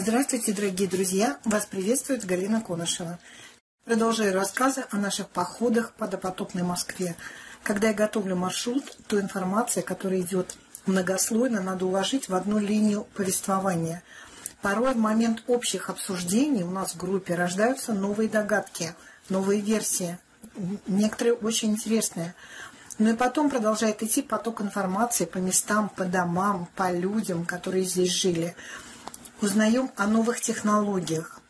Здравствуйте, дорогие друзья! Вас приветствует Галина Конышева. Продолжаю рассказы о наших походах по допотопной Москве. Когда я готовлю маршрут, то информация, которая идет многослойно, надо уложить в одну линию повествования. Порой в момент общих обсуждений у нас в группе рождаются новые догадки, новые версии, некоторые очень интересные. Ну и потом продолжает идти поток информации по местам, по домам, по людям, которые здесь жили. Узнаем о новых технологиях.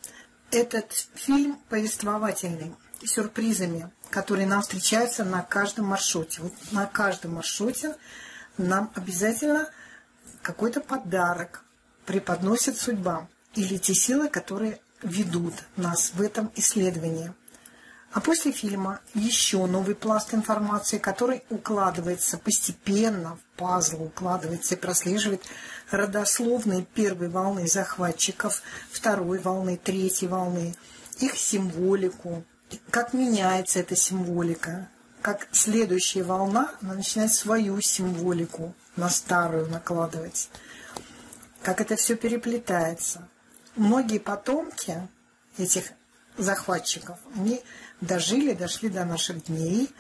Этот фильм повествовательный, сюрпризами, которые нам встречаются на каждом маршруте. Вот на каждом маршруте нам обязательно какой-то подарок преподносит судьба или те силы, которые ведут нас в этом исследовании. А после фильма еще новый пласт информации, который укладывается постепенно в пазл, укладывается и прослеживает родословные первой волны захватчиков, второй волны, третьей волны, их символику, как меняется эта символика, как следующая волна она начинает свою символику на старую накладывать, как это все переплетается. Многие потомки этих захватчиков, они дожили, дошли до наших дней,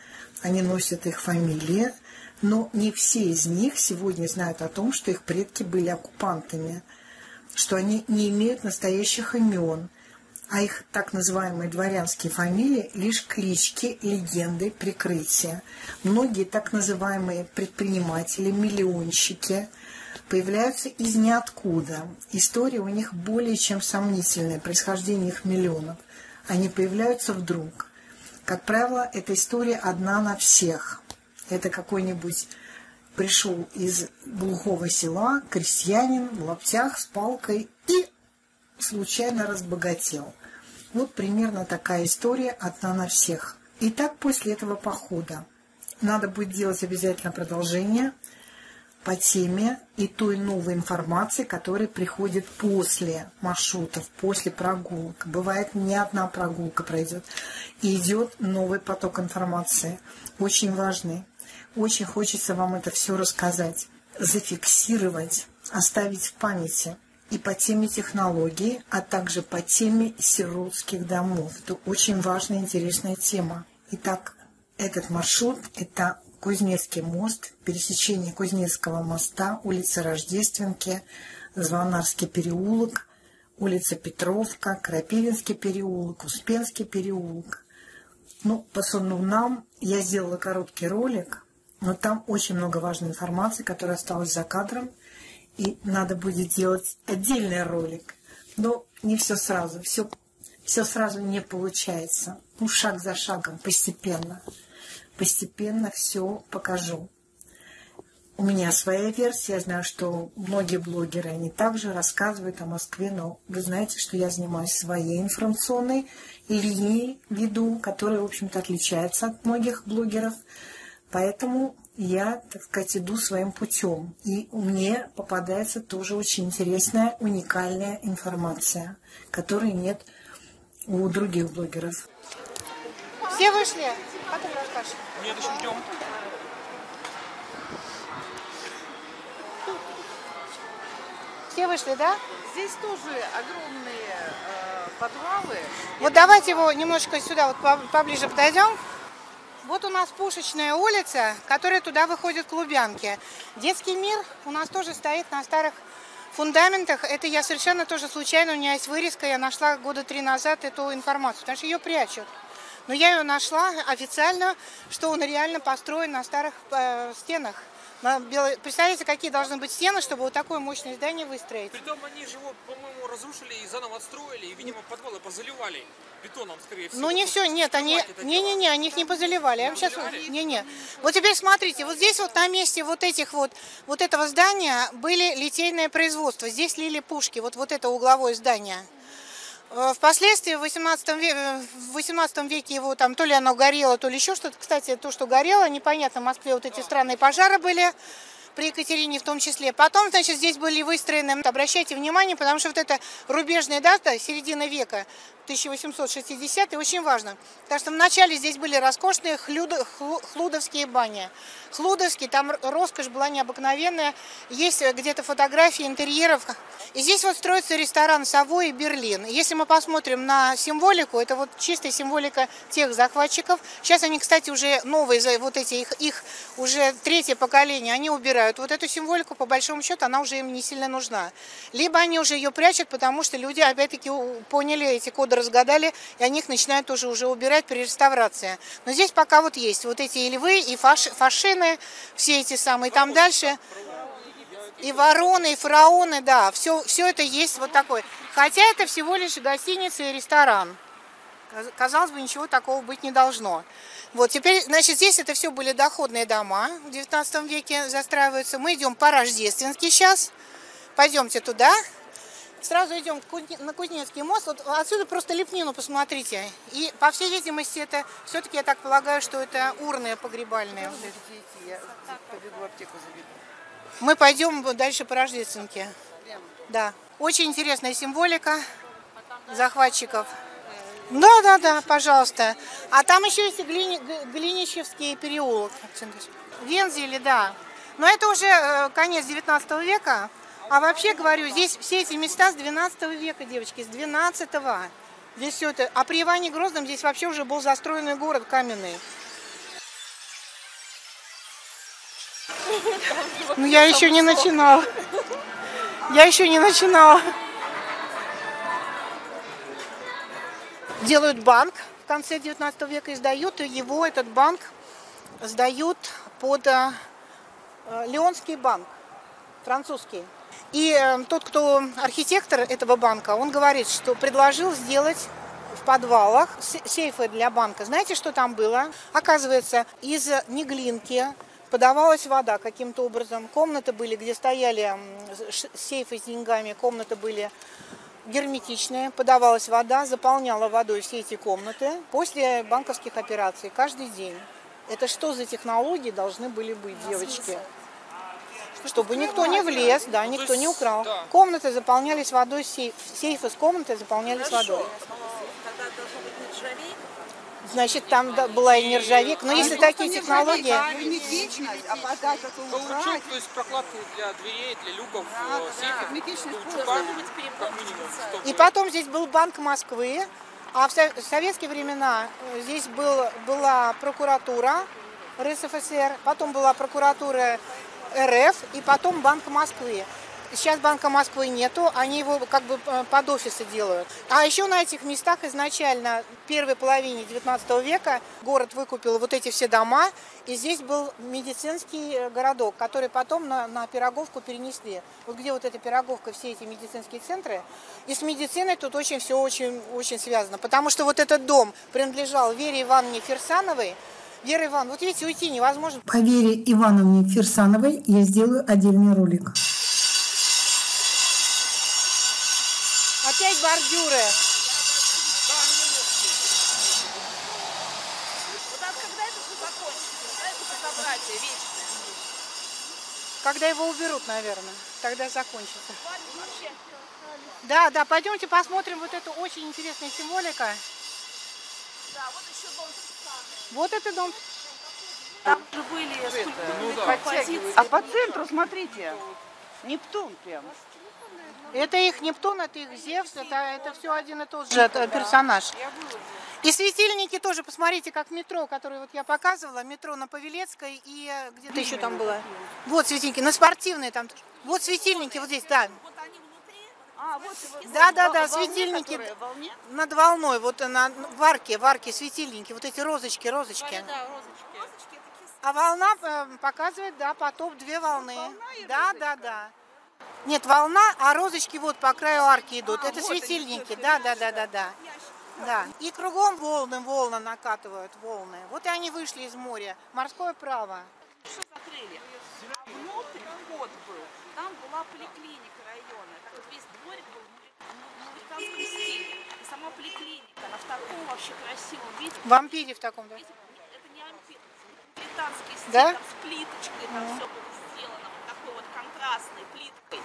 они носят их фамилии, но не все из них сегодня знают о том, что их предки были оккупантами, что они не имеют настоящих имен, а их так называемые дворянские фамилии лишь клички, легенды, прикрытия. Многие так называемые предприниматели, миллионщики появляются из ниоткуда. История у них более чем сомнительная, происхождение их миллионов. Они появляются вдруг. Как правило, эта история одна на всех. Это какой-нибудь пришел из глухого села крестьянин в лаптях с палкой и случайно разбогател. Вот примерно такая история одна на всех. И так после этого похода надо будет делать обязательно продолжение – по теме и той новой информации, которая приходит после маршрутов, после прогулок. Бывает, не одна прогулка пройдет, и идет новый поток информации, очень важный. Очень хочется вам это все рассказать, зафиксировать, оставить в памяти и по теме технологий, а также по теме сиротских домов. Это очень важная, интересная тема. Итак, этот маршрут – это Кузнецкий мост, пересечение Кузнецкого моста, улица Рождественки, Звонарский переулок, улица Петровка, Крапивинский переулок, Успенский переулок. Ну, по нам я сделала короткий ролик, но там очень много важной информации, которая осталась за кадром, и надо будет делать отдельный ролик. Но не все сразу, все, все сразу не получается. Ну, шаг за шагом, постепенно постепенно все покажу. У меня своя версия, я знаю, что многие блогеры, они также рассказывают о Москве, но вы знаете, что я занимаюсь своей информационной линией, веду, которая, в общем-то, отличается от многих блогеров. Поэтому я, так сказать, иду своим путем. И мне попадается тоже очень интересная, уникальная информация, которой нет у других блогеров. Все вышли? Потом расскажешь. Нет, еще ждем. Все вышли, да? Здесь тоже огромные э, подвалы. Вот давайте его немножко сюда вот поближе подойдем. Вот у нас Пушечная улица, которая туда выходит к Лубянке. Детский мир у нас тоже стоит на старых фундаментах. Это я совершенно тоже случайно, у меня есть вырезка, я нашла года три назад эту информацию, потому что ее прячут. Но я ее нашла официально, что он реально построен на старых э, стенах. Представляете, какие должны быть стены, чтобы вот такое мощное здание выстроить? Притом они же его, по-моему, разрушили и заново отстроили, и, видимо, подвалы позаливали бетоном, скорее всего. Ну не все, нет, они, не-не-не, они их не позаливали. Я вам сейчас, не-не. Вот теперь смотрите, вот здесь вот на месте вот этих вот, вот этого здания были литейное производство. Здесь лили пушки, вот, вот это угловое здание. Э, впоследствии в 18, веке, в 18 веке его там то ли оно горело, то ли еще что-то. Кстати, то, что горело, непонятно, в Москве вот эти странные пожары были. при Екатерине в том числе. Потом, значит, здесь были выстроены, обращайте внимание, потому что вот эта рубежная дата, середина века, 1860 очень важно. Потому что вначале здесь были роскошные хлюдо, хлудовские бани. Хлудовские, там роскошь была необыкновенная. Есть где-то фотографии интерьеров. И здесь вот строится ресторан «Совой» и «Берлин». Если мы посмотрим на символику, это вот чистая символика тех захватчиков. Сейчас они, кстати, уже новые, вот эти их, их уже третье поколение, они убирают. Вот эту символику, по большому счету, она уже им не сильно нужна. Либо они уже ее прячут, потому что люди, опять-таки, поняли эти коды разгадали, и они их начинают тоже уже убирать при реставрации. Но здесь пока вот есть вот эти и львы, и фаш, фашины, все эти самые. Там дальше и вороны, и фараоны, да, все, все это есть вот такой. Хотя это всего лишь гостиница и ресторан. Казалось бы, ничего такого быть не должно. Вот теперь, значит, здесь это все были доходные дома в 19 веке застраиваются. Мы идем по Рождественски сейчас. Пойдемте туда. Сразу идем на Кузнецкий мост. Вот отсюда просто лепнину посмотрите. И, по всей видимости, это все-таки, я так полагаю, что это урны погребальные. Мы пойдем дальше по Рождественке. Да. Очень интересная символика захватчиков. Да, да, да, пожалуйста. А там еще есть Глини, Глинищевский переулок. Вензели, да. Но это уже э, конец 19 века. А вообще говорю, здесь все эти места с 12 века, девочки, с 12 -го. Здесь все это. А при Иване Грозном здесь вообще уже был застроенный город каменный. Ну я еще не начинала. Я еще не начинала. Делают банк в конце 19 века, и его, этот банк, сдают под э, Леонский банк, французский. И э, тот, кто архитектор этого банка, он говорит, что предложил сделать в подвалах сейфы для банка. Знаете, что там было? Оказывается, из неглинки подавалась вода каким-то образом. Комнаты были, где стояли сейфы с деньгами, комнаты были герметичные, подавалась вода, заполняла водой все эти комнаты после банковских операций каждый день. Это что за технологии должны были быть, девочки? Чтобы никто не влез, да, ну, никто не украл. Комнаты заполнялись водой, сейф, сейфы с комнаты заполнялись водой. Значит, там да, была и нержавейка. Но а если такие технологии... А Каучук, то есть прокладки для дверей, для люков, э, сейфов, И потом здесь был Банк Москвы, а в советские времена э, здесь был, была прокуратура РСФСР, потом была прокуратура РФ и потом Банк Москвы. Сейчас Банка Москвы нету, они его как бы э, под офисы делают. А еще на этих местах изначально в первой половине 19 века город выкупил вот эти все дома, и здесь был медицинский э, городок, который потом на, на Пироговку перенесли. Вот где вот эта Пироговка, все эти медицинские центры. И с медициной тут очень все очень, очень связано, потому что вот этот дом принадлежал Вере Ивановне Ферсановой, Вера Ивановна, вот видите, уйти невозможно. По Вере Ивановне Ферсановой я сделаю отдельный ролик. Опять бордюры. Когда его уберут, наверное, тогда закончится. Да, да, пойдемте посмотрим вот эту очень интересная символика. Да, вот еще дом вот это дом. Там же были скульптурные ну, да. композиции. А по центру, смотрите, Нептун прям. Это их Нептун, это их Зевс, это, это все один и тот же персонаж. И светильники тоже, посмотрите, как метро, которое вот я показывала, метро на Павелецкой и где-то еще там было. Вот светильники, на спортивной там. Вот светильники, вот здесь, да. А, вот, да, да, да, светильники волне? над волной, вот на в арке, в арке светильники, вот эти розочки, розочки. Да, розочки. А волна э, показывает, да, потоп две волны. Волна да, розочка. да, да. Нет, волна, а розочки вот по краю арки идут. А, Это вот светильники, да, да, да, да, да. Да. И кругом волны, волны накатывают, волны. Вот и они вышли из моря. Морское право. Что закрыли? А внутрь вход был. Там была поликлиника районная. Так вот весь дворик был в американском стиле. И сама поликлиника. Она в таком вообще красивом виде. В ампире в таком, да? Это не ампир. Британский стиль, да? там с плиточкой, там mm -hmm. все было сделано. Вот так контрастной плиткой.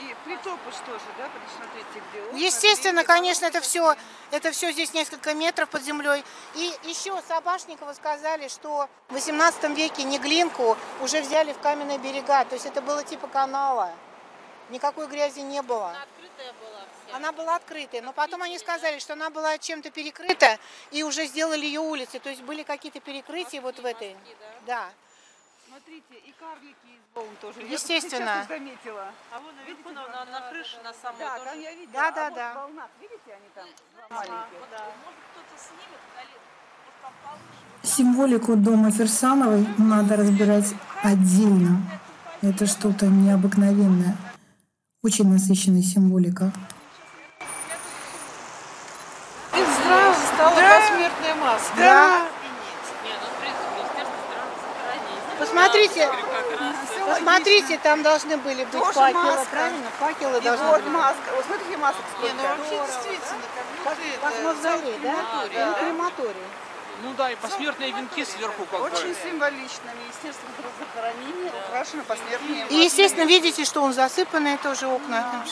И притопыш тоже, да, посмотрите, где окна, Естественно, конечно, это все, это все здесь несколько метров под землей. И еще Собашникова сказали, что в 18 веке Неглинку уже взяли в каменные берега. То есть это было типа канала. Никакой грязи не было. Открытая была вся. Она была открытой, но потом они сказали, что она была чем-то перекрыта, и уже сделали ее улицей. То есть были какие-то перекрытия вот в этой. Да. Смотрите, и карлики из волн тоже. Я Естественно. их заметила. А вон наверху на, на, на крыше на самой Да, тоже. там я видела. Да, а да, вот да. в волнах, видите, они там два Ага, маленькие. да. Может кто-то снимет? Символику дома Ферсановой надо разбирать отдельно. Это что-то необыкновенное. Очень насыщенная символика. Здравствуй, стала посмертная маска. Да. Не, ну. Посмотрите, посмотрите, там должны были быть Тоже факелы, маска. правильно? Факелы И должны вот были. маска. Вот смотрите, масок Не, сколько. ну вообще действительно, как будто Как это... мавзолей, да? Ну, да? крематорий. Ну да, и посмертные венки сверху как бы. Очень символично. Министерство здравоохранения украшено посмертными И, естественно, видите, что он засыпанные тоже окна.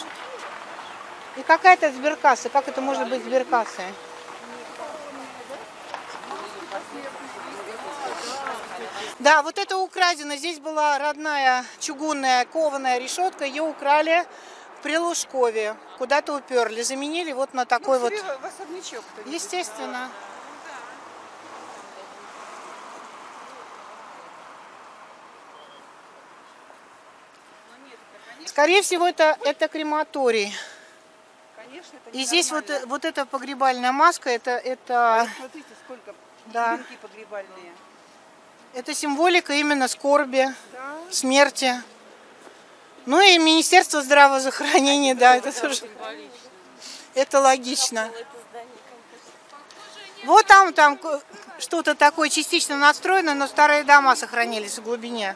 И какая-то сберкасса. Как это может быть сберкасса? Да, вот это украдено. Здесь была родная чугунная кованая решетка. Ее украли при Лужкове. Куда-то уперли. Заменили вот на такой Ну, вот... в особнячок. Естественно. Скорее всего, это, это крематорий. Конечно, это И здесь вот, вот эта погребальная маска, это, это, Смотрите, сколько Да. погребальные. это символика именно скорби, Да. смерти. Ну и Министерство здравоохранения, да, это тоже, это логично. Вот там, там что-то такое частично надстроено, но старые дома сохранились в глубине.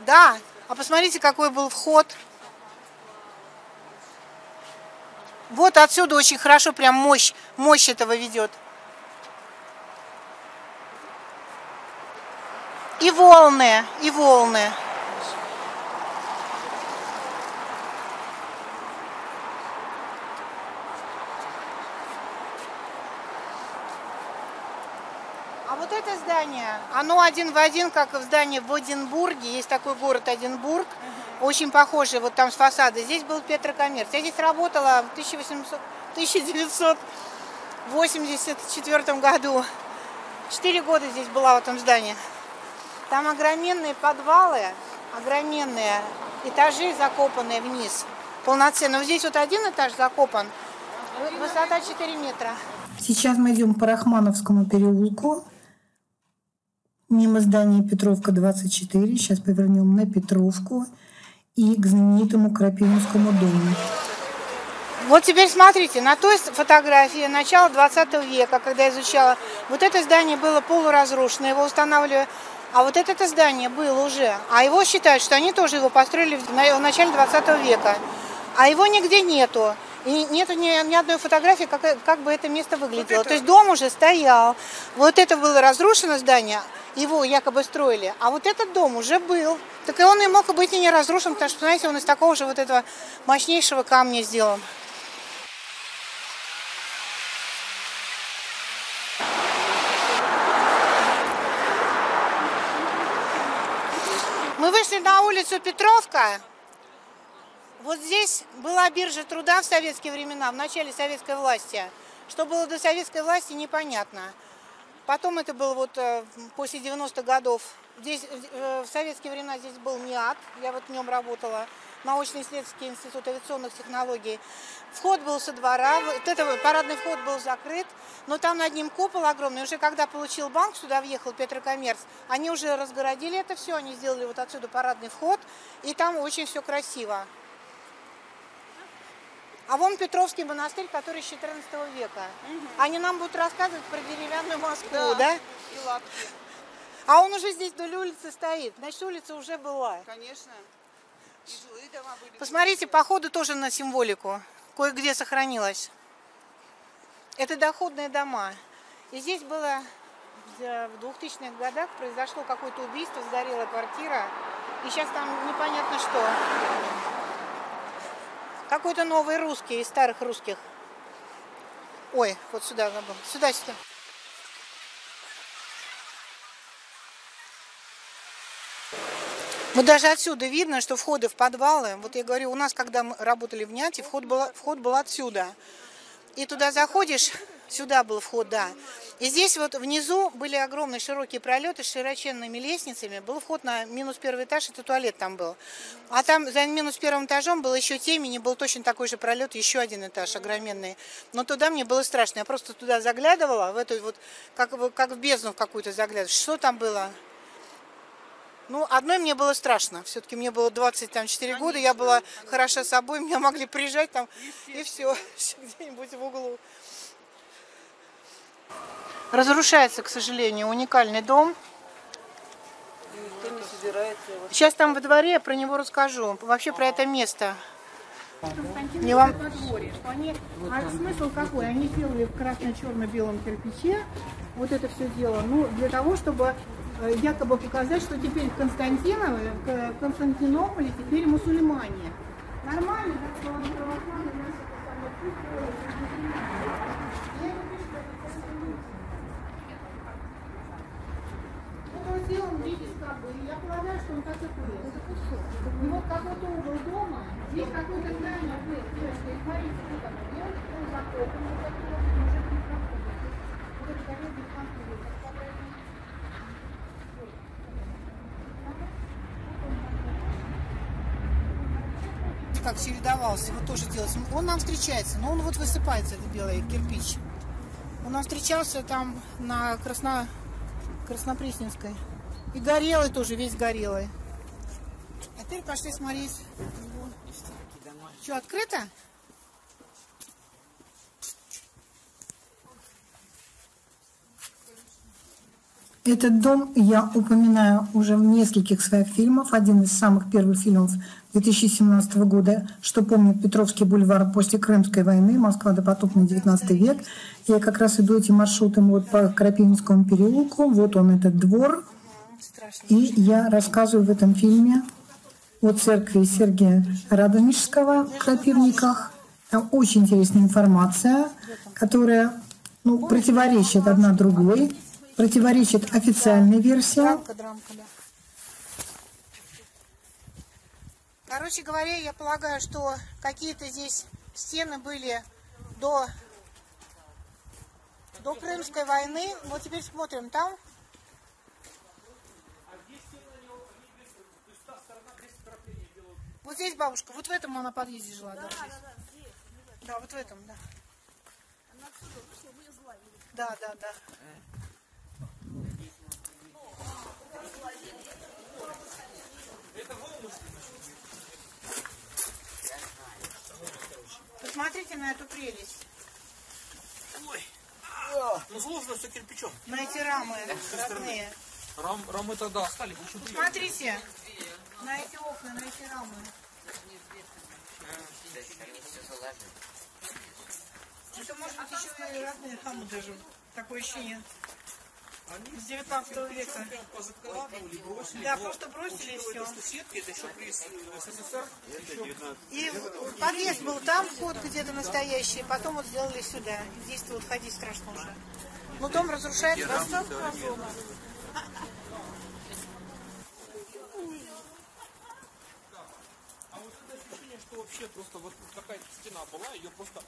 Да, а посмотрите, какой был вход. Вот отсюда очень хорошо, прям мощь, мощь этого ведет. И волны, и волны. Это здание, оно один в один, как в здании в Одинбурге. Есть такой город Одинбург, очень похожий, вот там с фасада. Здесь был Петрокоммерц. Я здесь работала в 1800, 1984 году. Четыре года здесь была в этом здании. Там огроменные подвалы, огроменные этажи закопанные вниз. Полноценно. Вот здесь вот один этаж закопан, вы- высота 4 метра. Сейчас мы идем по Рахмановскому переулку. Мимо здания Петровка 24. Сейчас повернем на Петровку и к знаменитому Крапивинскому дому. Вот теперь смотрите, на той фотографии начала 20 века, когда изучала, вот это здание было полуразрушено, его устанавливали, а вот это, здание было уже, а его считают, что они тоже его построили в начале 20 века, а его нигде нету. И нету ни, ни одной фотографии, как, как бы это место выглядело. То есть дом уже стоял. Вот это было разрушено здание, его якобы строили, а вот этот дом уже был. Так и он и мог быть и не разрушен, потому что, знаете, он из такого же вот этого мощнейшего камня сделан. Мы вышли на улицу Петровка. Вот здесь была биржа труда в советские времена, в начале советской власти. Что было до советской власти, непонятно. Потом это было вот э, после 90-х годов. Здесь э, в советские времена здесь был НИАТ, я вот в нем работала, научно-исследовательский институт авиационных технологий. Вход был со двора, вот это парадный вход был закрыт, но там над ним купол огромный. Уже когда получил банк, сюда въехал Петрокоммерц, они уже разгородили это все, они сделали вот отсюда парадный вход, и там очень все красиво. А вон Петровский монастырь, который с 14 века. Они нам будут рассказывать про деревянную Москву, да? Да. И лапки, А он уже здесь вдоль улицы стоит. Значит, улица уже была. конечно. И жилые дома были. Посмотрите, походу тоже на символику. Кое-где сохранилась. Это доходные дома. И здесь было в 2000-х годах произошло какое-то убийство, сгорела квартира, и сейчас там непонятно что. Какой-то новый русский из старых русских. Ой, вот сюда забыл. Сюда, сюда. Вот даже отсюда видно, что входы в подвалы, вот я говорю, у нас, когда мы работали в Няте, вход был, вход был отсюда. И туда заходишь, сюда был вход, да. И здесь вот внизу были огромные широкие пролеты с широченными лестницами. Был вход на минус первый этаж, это туалет там был. А там за минус первым этажом был еще темень, и был точно такой же пролет, еще один этаж огроменный. Но туда мне было страшно. Я просто туда заглядывала, в эту вот, как, как в бездну в какую-то заглядывала. Что там было? Ну, одной мне было страшно. Все-таки мне было 24 года, я была хороша собой, меня могли прижать там, и все, где-нибудь в углу. Разрушается, к сожалению, уникальный дом. Сейчас там во дворе, я про него расскажу. Вообще про это место. Не вам... Они... А смысл какой? Они сделали в красно-черно-белом кирпиче вот это все дело, ну, для того, чтобы э, якобы показать, что теперь в Константинове, в Константинополе теперь мусульмане. Нормально, так что православные это самое сделан, видите, как бы, я полагаю, что он так и был. И вот какой-то угол дома, здесь какой-то крайний угол, девочка, и смотрите, оно, девочка, он закопан, вот такой вот уже не проходит. Вот это такой бесполезный, как чередовался, вот тоже делался. Он нам встречается, но он вот высыпается, это белый кирпич. Он нам встречался там на Красно... Краснопресненской. И горелый тоже, весь горелый. А теперь пошли смотреть. Что, открыто? Этот дом я упоминаю уже в нескольких своих фильмах. Один из самых первых фильмов 2017 года, что помнит Петровский бульвар после Крымской войны, Москва допотопный 19 век. Я как раз иду этим маршрутом вот по Крапивинскому переулку. Вот он, этот двор. И я рассказываю в этом фильме о церкви Сергия Радонежского в Крапивниках. Там очень интересная информация, которая ну, противоречит одна другой, противоречит официальной версии. Драмка, драмка, да. Короче говоря, я полагаю, что какие-то здесь стены были до, до Крымской войны. Вот теперь смотрим там. Вот здесь бабушка, вот в этом она подъезде жила, да? Да, да, здесь. Да, вот в этом, да. Она отсюда вышла, вылезла. Да, да, да. Посмотрите на эту прелесть. Ой. Ну сложно все кирпичом. На эти рамы родные. Рам, рамы тогда остались. Еще Посмотрите на эти окна, на эти рамы. Это может быть еще и родные рамы даже. Такое ощущение. С 19 века. Да, просто бросили и все. Сетки, это еще при СССР. И подъезд был там, вход где-то настоящий, потом вот сделали сюда. Здесь вот ходить страшно уже. Но дом разрушается. Доставка дома. А вот это ощущение, что вообще просто вот какая-то стена была, ее просто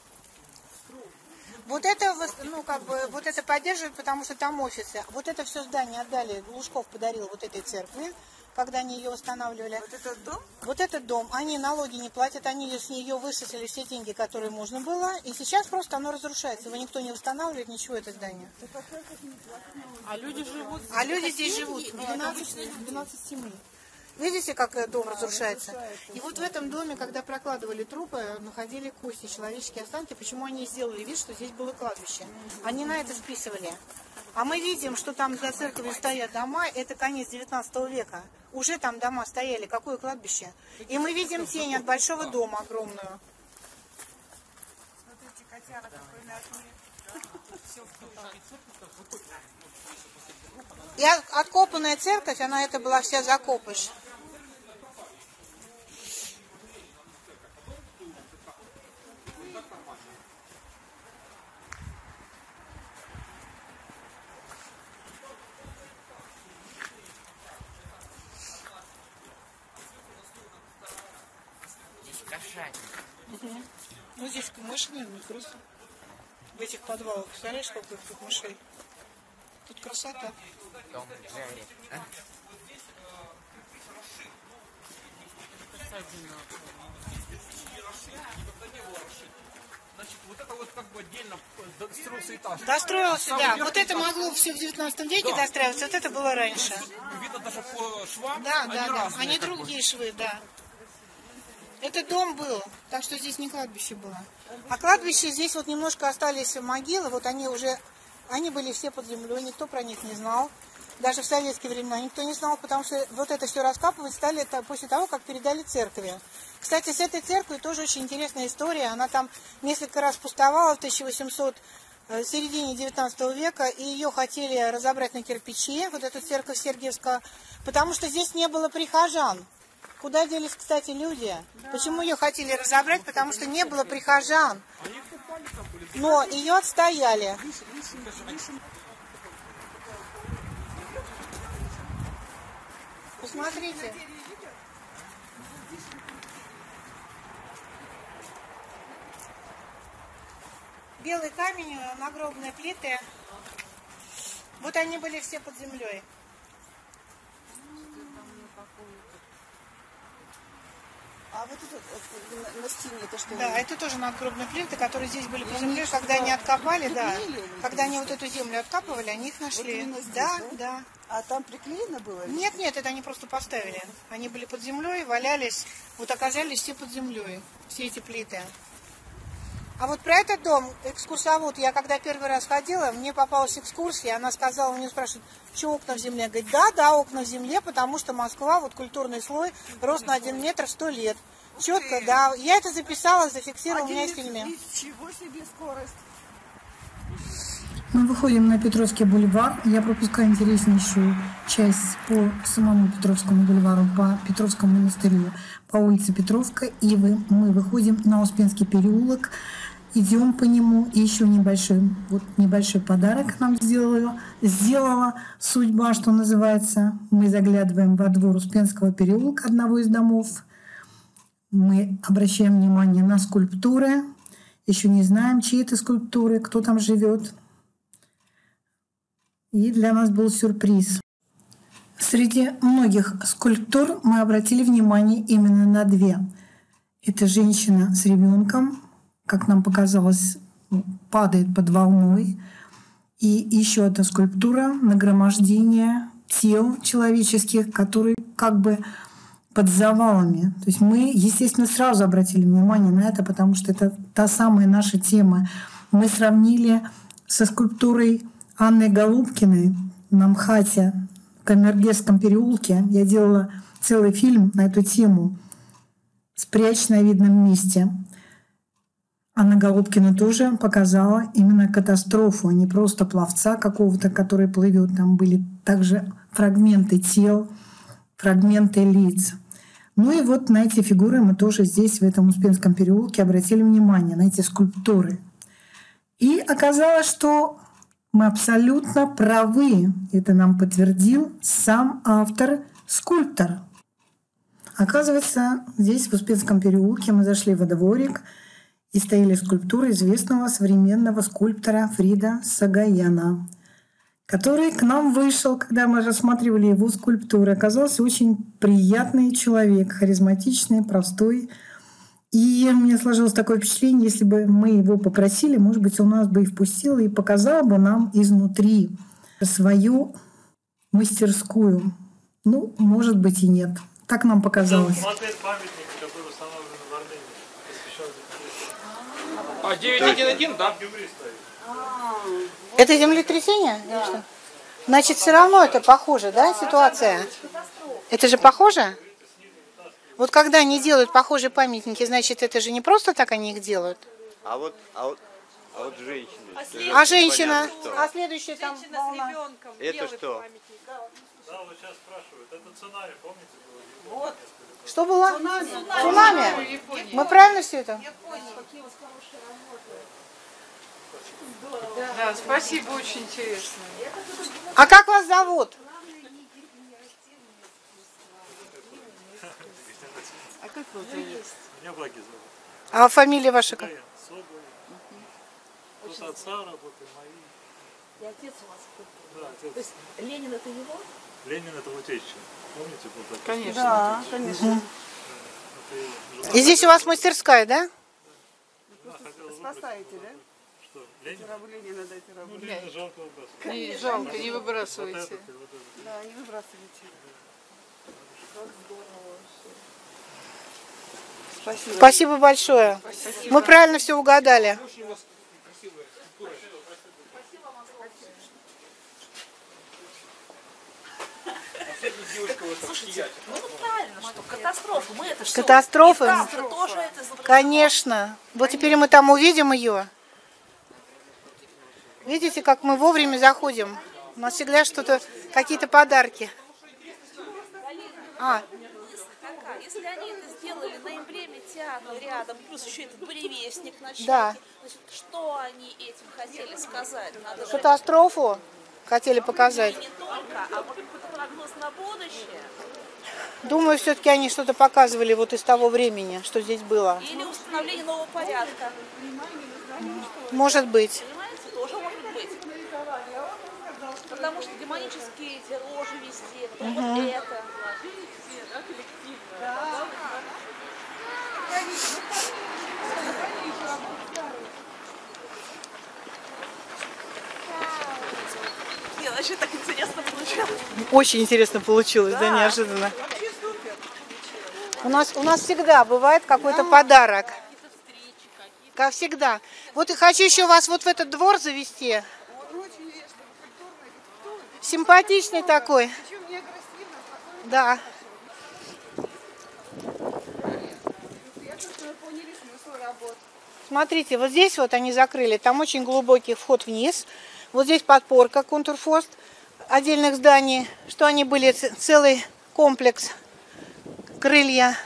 Вот это, ну, как бы, вот это поддерживают, потому что там офисы. Вот это все здание отдали, Глушков подарил вот этой церкви, когда они ее устанавливали. Вот этот дом? Вот этот дом. Они налоги не платят, они с нее высосали все деньги, которые можно было. И сейчас просто оно разрушается. Его никто не восстанавливает, ничего, это здание. А люди живут... А люди здесь живут. 12, 12 семей. Видите, как дом разрушается? И вот в этом доме, когда прокладывали трупы, находили кости, человеческие останки. Почему они сделали вид, что здесь было кладбище? Они на это списывали. А мы видим, что там за церковью стоят дома, это конец 19 века. Уже там дома стояли, какое кладбище? И мы видим тень от большого дома огромную. все в той же церкви, как вот тут, вот, если посмотреть, И от- откопанная церковь, она это была вся закопыш. Ну, здесь мышь не крыса. В этих подвалах, представляешь, сколько тут мышей? Тут красота. Значит, вот это вот как бы отдельно строился этаж. Достроился, да. Вот это могло все в 19 веке Да. достраиваться, вот это было раньше. Видно даже по швам, Да, да, да. разные. Они бы. другие швы, да. Это дом был, так что здесь не кладбище было. А кладбище здесь вот немножко остались могилы, вот они уже, они были все под землей, никто про них не знал. Даже в советские времена никто не знал, потому что вот это все раскапывать стали после того, как передали церкви. Кстати, с этой церковью тоже очень интересная история. Она там несколько раз пустовала в 1800 э, середине 19 века, и ее хотели разобрать на кирпичи, вот эту церковь Сергиевская, потому что здесь не было прихожан. Куда делись, кстати, люди? Почему ее хотели разобрать? Потому что не было прихожан. Но ее отстояли. Посмотрите. Белый камень, э, нагробные плиты. Вот они были все под землей. А вот это вот, на, стене это что? Да, это тоже надгробные плиты, которые здесь были под землей, когда они откопали, да. Когда они вот эту землю откапывали, они их нашли. именно здесь, Да, да? да. А там приклеено было? Нет, нет, это они просто поставили. Они были под землей, валялись, вот оказались все под землей, все эти плиты. А вот про этот дом, экскурсовод, я когда первый раз ходила, мне попалась экскурсия, она сказала, у нее спрашивают, что окна в земле? Говорит, да, да, окна в земле, потому что Москва, вот культурный слой, рост на один метр сто лет. Четко, да. Я это записала, зафиксировала, у меня есть фильме. Ничего себе скорость. Мы выходим на Петровский бульвар. Я пропускаю интереснейшую часть по самому Петровскому бульвару, по Петровскому монастырю, по улице Петровка. И мы выходим на Успенский переулок, идем по нему. И еще небольшой, вот небольшой подарок нам сделала, сделала судьба, что называется. Мы заглядываем во двор Успенского переулка, одного из домов. Мы обращаем внимание на скульптуры. Еще не знаем, чьи это скульптуры, кто там живет. И для нас был сюрприз. Среди многих скульптур мы обратили внимание именно на две. Это женщина с ребенком, как нам показалось, падает под волной. И еще одна скульптура нагромождение тел человеческих, которые как бы под завалами. То есть мы, естественно, сразу обратили внимание на это, потому что это та самая наша тема. Мы сравнили со скульптурой Анны Голубкиной на МХАТе в Камергерском переулке. Я делала целый фильм на эту тему «Спрячь на видном месте». Анна Голубкина тоже показала именно катастрофу, а не просто пловца какого-то, который плывет. Там были также фрагменты тел, фрагменты лиц. Ну и вот на эти фигуры мы тоже здесь, в этом Успенском переулке, обратили внимание, на эти скульптуры. И оказалось, что мы абсолютно правы. Это нам подтвердил сам автор, скульптор. Оказывается, здесь, в Успенском переулке, мы зашли во дворик, и стояли скульптуры известного современного скульптора Фрида Сагаяна, который к нам вышел, когда мы рассматривали его скульптуры. Оказался очень приятный человек, харизматичный, простой. И мне сложилось такое впечатление, если бы мы его попросили, может быть, он нас бы и впустил и показал бы нам изнутри свою мастерскую. Ну, может быть и нет. Так нам показалось. Смотреть памятник, который установлен в Армении, посвященный А 911, да? Это землетрясение? Что? Значит, все равно это похоже, да, ситуация? Это же похоже? Вот когда они делают похожие памятники, значит, это же не просто так они их делают. А вот, а вот А вот что А женщина? непонятно кто. А следующая там волна? Это что? Да, вот сейчас спрашивают. Это цунами, помните, было? Что было? Цунами. Мы правильно все это? Да, спасибо, очень интересно. А как вас зовут? А как вас зовут? Меня Ваги зовут. А фамилия ваша как? Соболев. Тут отца работает, мои. И отец у вас. Да, отец. То есть Ленин это его? Ленин это вот отечество. Помните, такой? Конечно. Да, конечно. Его жена И здесь у вас мастерская, да? Спасаете, да? Что, Ленин? Ленина дайте рабу. Ну, Ленина жалко выбрасывать. Не, жалко, не Вот выбрасывайте. этот и вот этот. Да, не выбрасывайте. Как здорово вообще. Спасибо. Спасибо большое. Мы правильно все угадали. Слушайте, ну это правильно, что катастрофа. Мы это все. Катастрофы? тоже это. Конечно. Вот теперь мы там увидим ее. Видите, как мы вовремя заходим? У нас всегда что-то, какие-то подарки. А? Если они это сделали на эмблеме театра рядом, плюс еще этот буревестник на шляпе, Да. значит, что они этим хотели сказать? Надо же катастрофу хотели показать. не только, а вот какой-то прогноз на будущее. Думаю, все-таки они что-то показывали вот из того времени, что здесь было. Или установление нового порядка. Может быть. Понимаете, тоже может быть. Потому что демонические эти ложи везде, потом вот это. Нет, вообще так интересно получилось. Очень интересно получилось, да, неожиданно. У нас, у нас всегда бывает какой-то подарок. Как всегда. Вот и хочу еще вас вот в этот двор завести. Симпатичный такой. Да. Смотрите, вот здесь вот они закрыли, там очень глубокий вход вниз. Вот здесь подпорка, контурфост отдельных зданий, что они были целый комплекс, крылья.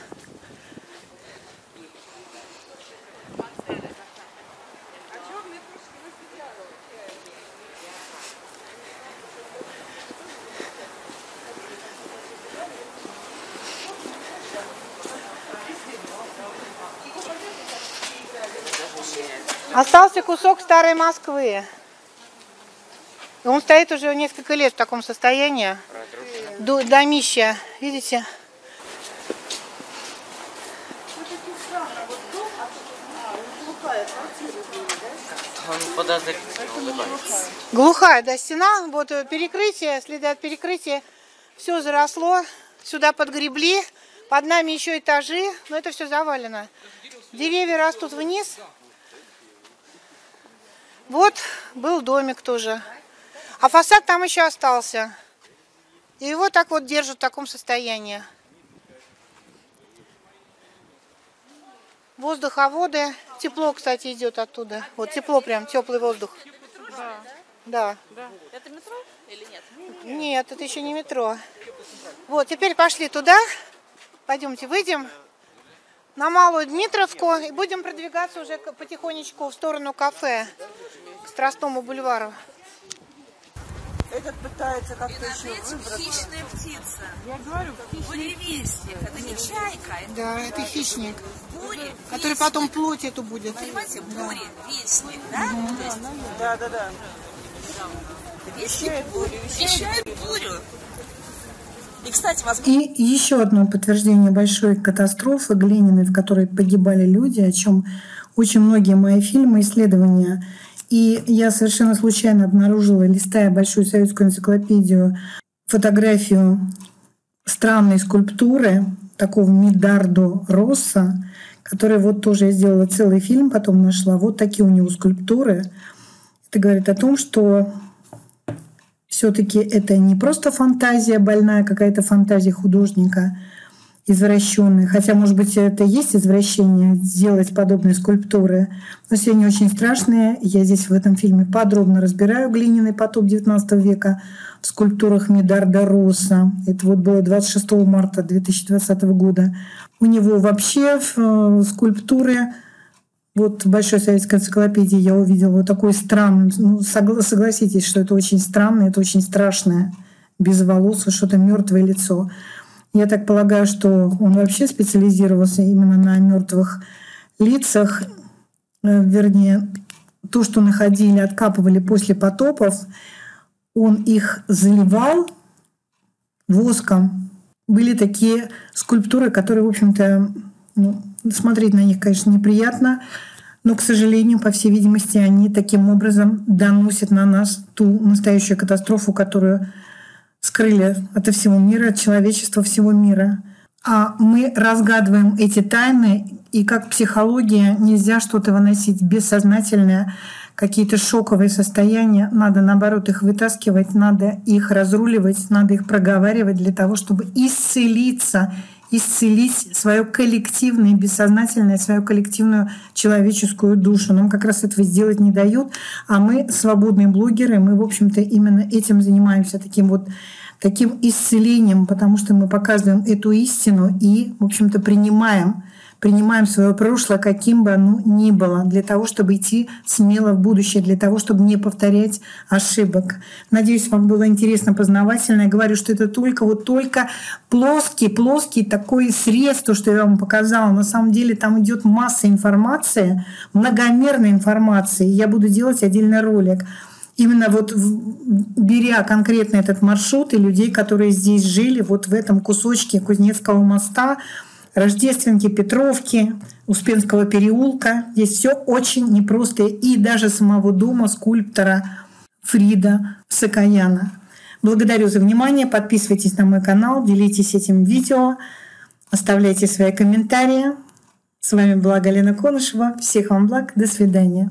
Остался кусок старой Москвы. Он стоит уже несколько лет в таком состоянии. До- Домища, видите? Он подозрительно. Глухая, да, стена. Вот э, перекрытие, следы от перекрытия. Все заросло. Сюда подгребли. Под нами еще этажи. Но это все завалено. Деревья растут вниз. Вот был домик тоже. А фасад там еще остался. И его так вот держат в таком состоянии. Воздуховоды. Тепло, кстати, идет оттуда. Вот тепло прям, теплый воздух. Да. Это метро или нет? Нет, это еще не метро. Вот, теперь пошли туда. Пойдемте, выйдем на Малую Дмитровку и будем продвигаться уже потихонечку в сторону кафе, к Страстному бульвару. Этот пытается как-то еще выбраться. хищная птица. Я говорю, Буревестник. Это не чайка, это Да, это хищник, бури. который потом плоть эту будет. Понимаете, буревестник, да? То есть да, да, да. вещает бурю. Вещает бурю. И, кстати, вас И еще одно подтверждение большой катастрофы глиняной, в которой погибали люди, о чем очень многие мои фильмы, исследования. И я совершенно случайно обнаружила, листая большую советскую энциклопедию, фотографию странной скульптуры такого Мидардо Росса, который вот тоже я сделала целый фильм, потом нашла. Вот такие у него скульптуры. Это говорит о том, что все-таки это не просто фантазия больная, какая-то фантазия художника. Извращенные. Хотя, может быть, это есть извращение, сделать подобные скульптуры. Но все они очень страшные. Я здесь в этом фильме подробно разбираю глиняный потоп XIX века в скульптурах Медарда Росса. Это вот было 26 марта 2020 года. У него вообще в скульптуры вот в Большой советской энциклопедии я увидела вот такой странный, ну, согласитесь, что это очень странно, это очень страшное, без волос, что-то мертвое лицо. Я так полагаю, что он вообще специализировался именно на мертвых лицах, э, вернее, то, что находили, откапывали после потопов, он их заливал воском. Были такие скульптуры, которые, в общем-то, ну, смотреть на них, конечно, неприятно, но, к сожалению, по всей видимости, они таким образом доносят на нас ту настоящую катастрофу, которую скрыли от всего мира, от человечества всего мира. А мы разгадываем эти тайны, и как психология нельзя что-то выносить бессознательное, какие-то шоковые состояния, надо наоборот их вытаскивать, надо их разруливать, надо их проговаривать для того, чтобы исцелиться исцелить свое коллективное, бессознательное, свою коллективную человеческую душу. Нам как раз этого сделать не дают, а мы свободные блогеры, мы, в общем-то, именно этим занимаемся, таким вот таким исцелением, потому что мы показываем эту истину и, в общем-то, принимаем принимаем свое прошлое, каким бы оно ни было, для того, чтобы идти смело в будущее, для того, чтобы не повторять ошибок. Надеюсь, вам было интересно, познавательно. Я говорю, что это только вот только плоский, плоский такой срез, то, что я вам показала. На самом деле там идет масса информации, многомерной информации. Я буду делать отдельный ролик именно вот беря конкретно этот маршрут и людей, которые здесь жили, вот в этом кусочке Кузнецкого моста, Рождественки, Петровки, Успенского переулка. Здесь все очень непросто. И даже самого дома скульптора Фрида Сакаяна. Благодарю за внимание. Подписывайтесь на мой канал, делитесь этим видео, оставляйте свои комментарии. С вами была Галина Конышева. Всех вам благ. До свидания.